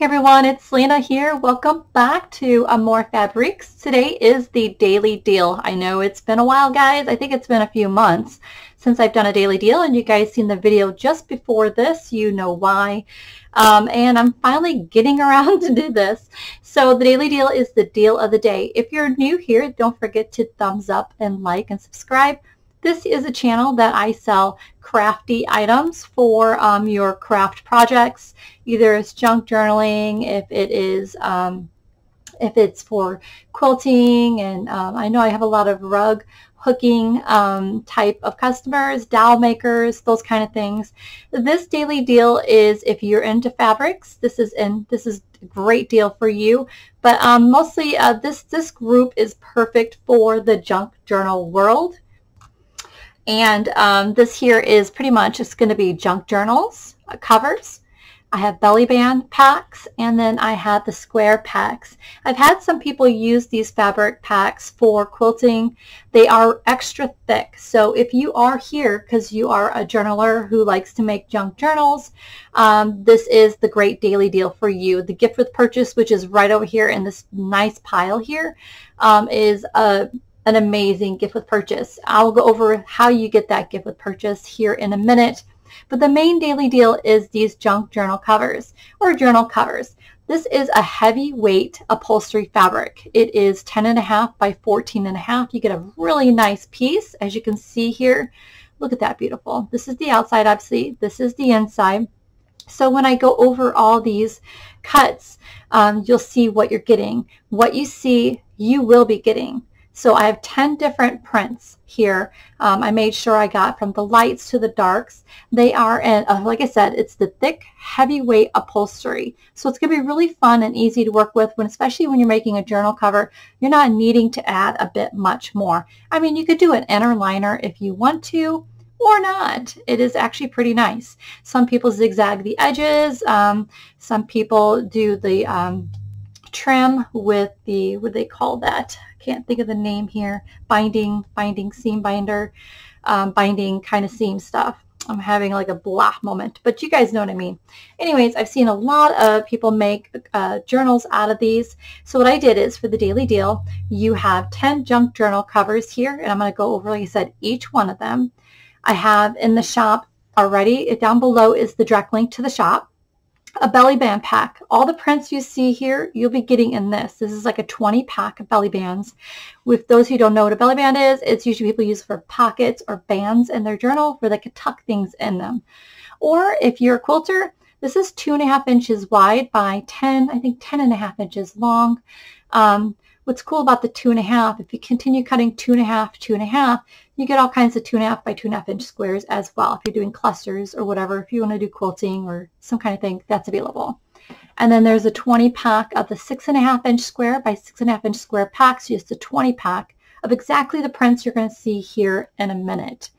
Hey everyone, it's Lena here. Welcome back to AmourFabriQues. Today is the daily deal. I know it's been a while guys. I think it's been a few months since I've done a daily deal and you guys seen the video just before this. You know why. Um, and I'm finally getting around to do this. So the daily deal is the deal of the day. If you're new here, don't forget to thumbs up and like and subscribe. This is a channel that I sell crafty items for um, your craft projects. Either it's junk journaling, if it is um, if it's for quilting, and um, I know I have a lot of rug hooking um, type of customers, dowel makers, those kind of things. This daily deal is if you're into fabrics, this is in this is a great deal for you. But um, mostly uh, this this group is perfect for the junk journal world. And um, this here is pretty much, it's going to be junk journals, uh, covers. I have belly band packs, and then I have the square packs. I've had some people use these fabric packs for quilting. They are extra thick. So if you are here because you are a journaler who likes to make junk journals, um, this is the great daily deal for you. The gift with purchase, which is right over here in this nice pile here, um, is a an amazing gift with purchase. I'll go over how you get that gift with purchase here in a minute. But the main daily deal is these junk journal covers or journal covers. This is a heavyweight upholstery fabric. It is 10 and a half by 14 and a half. You get a really nice piece as you can see here. Look at that beautiful. This is the outside obviously. This is the inside. So when I go over all these cuts, um, you'll see what you're getting. What you see, you will be getting. So I have 10 different prints here. Um, I made sure I got from the lights to the darks. They are, in, uh, like I said, it's the thick, heavyweight upholstery. So it's going to be really fun and easy to work with, when, especially when you're making a journal cover. You're not needing to add a bit much more. I mean, you could do an inner liner if you want to, or not. It is actually pretty nice. Some people zigzag the edges. Um, some people do the um, trim with the, what they call that? can't think of the name here, binding, binding seam binder, um, binding kind of seam stuff. I'm having like a blah moment, but you guys know what I mean. Anyways, I've seen a lot of people make uh, journals out of these. So what I did is for the daily deal, you have 10 junk journal covers here, and I'm going to go over, like I said, each one of them. I have in the shop already, down below is the direct link to the shop a belly band pack. All the prints you see here, you'll be getting in this. This is like a 20 pack of belly bands. With those who don't know what a belly band is, it's usually people use for pockets or bands in their journal where they can tuck things in them. Or if you're a quilter, this is two and a half inches wide by 10, I think 10 and a half inches long. Um, what's cool about the two and a half, if you continue cutting two and a half, two and a half, you get all kinds of two and a half by two and a half inch squares as well. If you're doing clusters or whatever, if you want to do quilting or some kind of thing, that's available. And then there's a 20 pack of the six and a half inch square by six and a half inch square packs, just a 20 pack of exactly the prints you're going to see here in a minute.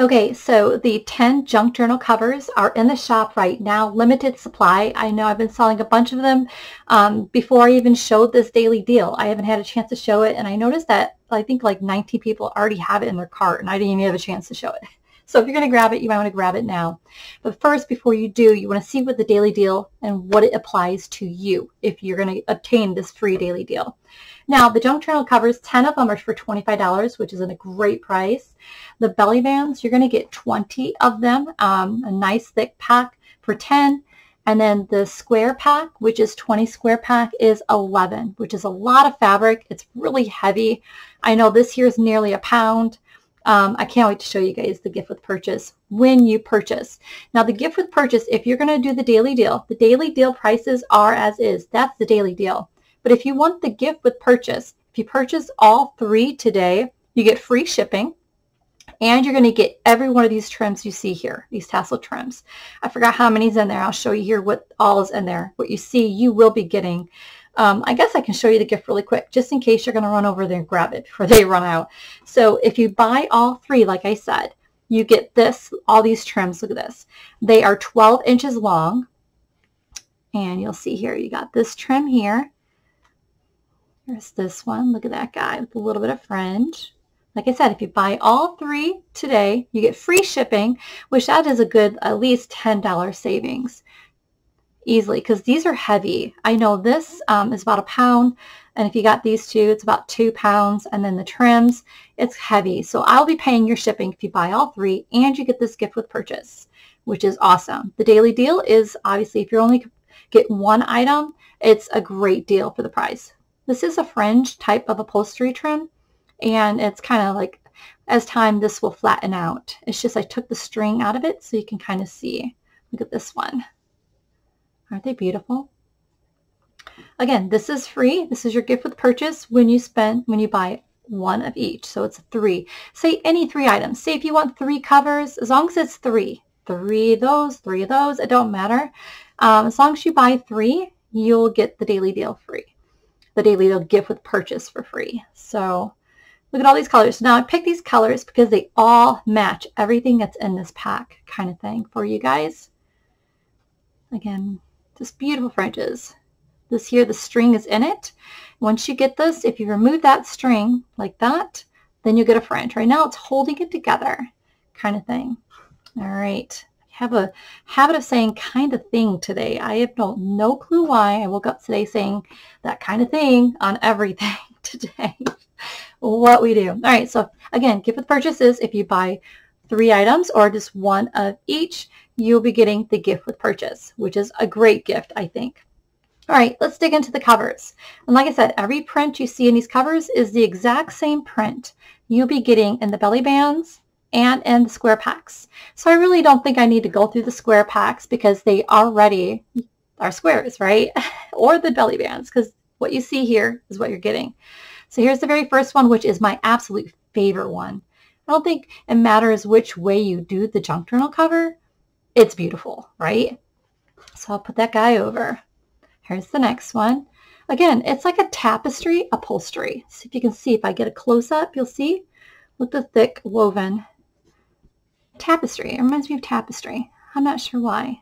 Okay, so the 10 junk journal covers are in the shop right now, limited supply. I know I've been selling a bunch of them um, before I even showed this daily deal. I haven't had a chance to show it, and I noticed that I think like 19 people already have it in their cart, and I didn't even have a chance to show it. So if you're going to grab it, you might want to grab it now. But first, before you do, you want to see what the daily deal and what it applies to you if you're going to obtain this free daily deal. Now, the junk journal covers, 10 of them are for $25, which is a great price. The belly bands, you're going to get 20 of them, um, a nice thick pack for 10 and then the square pack, which is 20 square pack, is 11, which is a lot of fabric. It's really heavy. I know this here is nearly a pound. Um, I can't wait to show you guys the gift with purchase when you purchase. Now the gift with purchase, if you're going to do the daily deal, the daily deal prices are as is. That's the daily deal. But if you want the gift with purchase, if you purchase all three today, you get free shipping and you're going to get every one of these trims you see here, these tassel trims. I forgot how many's in there. I'll show you here what all is in there. What you see, you will be getting um, I guess I can show you the gift really quick, just in case you're going to run over there and grab it before they run out. So if you buy all three, like I said, you get this, all these trims. Look at this. They are 12 inches long. And you'll see here, you got this trim here. Here's this one. Look at that guy with a little bit of fringe. Like I said, if you buy all three today, you get free shipping, which that is a good at least $10 savings easily because these are heavy. I know this um, is about a pound and if you got these two, it's about two pounds. And then the trims, it's heavy. So I'll be paying your shipping if you buy all three and you get this gift with purchase, which is awesome. The daily deal is obviously if you only get one item, it's a great deal for the price. This is a fringe type of upholstery trim and it's kind of like as time this will flatten out. It's just I took the string out of it so you can kind of see. Look at this one. Aren't they beautiful? Again, this is free. This is your gift with purchase when you spend, when you buy one of each. So it's three. Say any three items. Say if you want three covers, as long as it's three. Three of those, three of those, it don't matter. Um, as long as you buy three, you'll get the daily deal free. The daily deal gift with purchase for free. So look at all these colors. Now I picked these colors because they all match everything that's in this pack kind of thing for you guys. Again, just beautiful fringes. This here, the string is in it. Once you get this, if you remove that string like that, then you get a fringe. Right now it's holding it together kind of thing. All right. I have a habit of saying kind of thing today. I have no, no clue why. I woke up today saying that kind of thing on everything today. what we do. All right. So again, gift with purchases. If you buy three items or just one of each, you'll be getting the gift with purchase, which is a great gift, I think. All right, let's dig into the covers. And like I said, every print you see in these covers is the exact same print you'll be getting in the belly bands and in the square packs. So I really don't think I need to go through the square packs because they already are squares, right? or the belly bands because what you see here is what you're getting. So here's the very first one, which is my absolute favorite one. I don't think it matters which way you do the junk journal cover. It's beautiful, right? So I'll put that guy over. Here's the next one. Again, it's like a tapestry upholstery. See if you can see. If I get a close-up, you'll see. Look the thick woven tapestry. It reminds me of tapestry. I'm not sure why.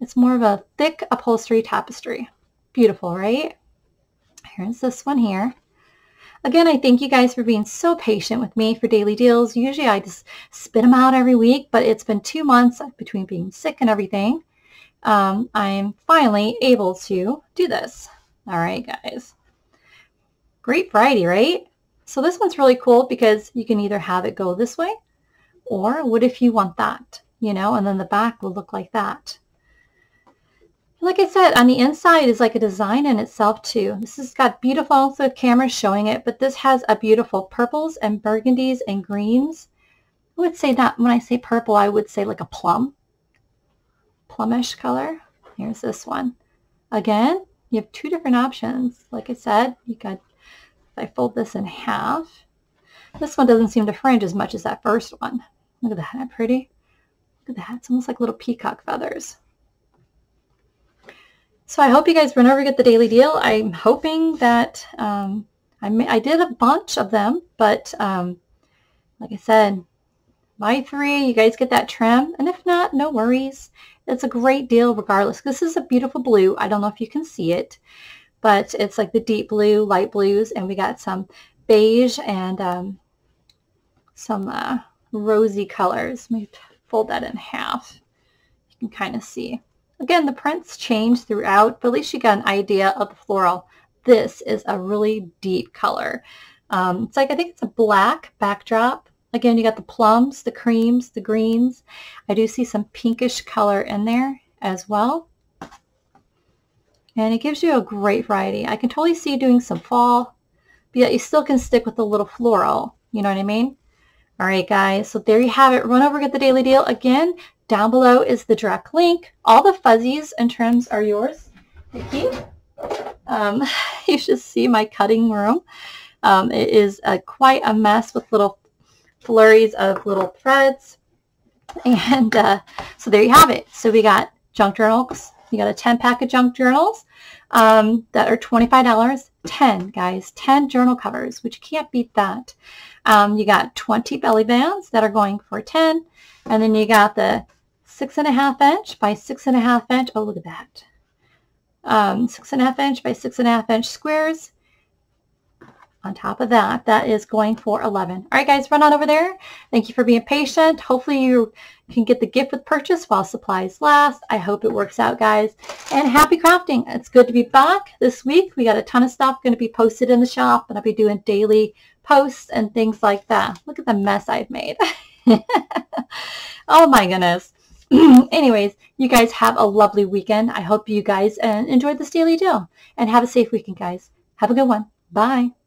It's more of a thick upholstery tapestry. Beautiful, right? Here's this one here. Again, I thank you guys for being so patient with me for daily deals. Usually I just spit them out every week, but it's been two months between being sick and everything um, I'm finally able to do this. All right, guys. Great variety, right? So this one's really cool because you can either have it go this way or what if you want that, you know, and then the back will look like that. Like I said, on the inside is like a design in itself too. This has got beautiful, the camera's showing it, but this has a beautiful purples and burgundies and greens. I would say that when I say purple, I would say like a plum plumish color. Here's this one. Again, you have two different options. Like I said, you got, if I fold this in half, this one doesn't seem to fringe as much as that first one. Look at that, pretty? Look at that, it's almost like little peacock feathers. So I hope you guys run over get the daily deal. I'm hoping that um, I, I did a bunch of them, but um, like I said, buy three, you guys get that trim. And if not, no worries. It's a great deal regardless. This is a beautiful blue. I don't know if you can see it, but it's like the deep blue, light blues, and we got some beige and um, some uh, rosy colors. Let me fold that in half. You can kind of see. Again, the prints change throughout, but at least you got an idea of the floral. This is a really deep color. Um, it's like, I think it's a black backdrop Again, you got the plums, the creams, the greens. I do see some pinkish color in there as well. And it gives you a great variety. I can totally see doing some fall, but yet you still can stick with the little floral. You know what I mean? All right, guys. So there you have it. Run over, get the daily deal. Again, down below is the direct link. All the fuzzies and trims are yours. Vicky. Um, you should see my cutting room. Um, it is a, quite a mess with little flurries of little threads. And uh, so there you have it. So we got junk journals. You got a 10 pack of junk journals um, that are $25. 10, guys. 10 journal covers, which can't beat that. Um, you got 20 belly bands that are going for 10. And then you got the six and a half inch by six and a half inch. Oh, look at that. Um, six and a half inch by six and a half inch squares on top of that, that is going for 11. All right, guys, run on over there. Thank you for being patient. Hopefully you can get the gift with purchase while supplies last. I hope it works out, guys. And happy crafting. It's good to be back this week. We got a ton of stuff going to be posted in the shop, and I'll be doing daily posts and things like that. Look at the mess I've made. oh, my goodness. Anyways, you guys have a lovely weekend. I hope you guys uh, enjoyed this daily deal. And have a safe weekend, guys. Have a good one. Bye.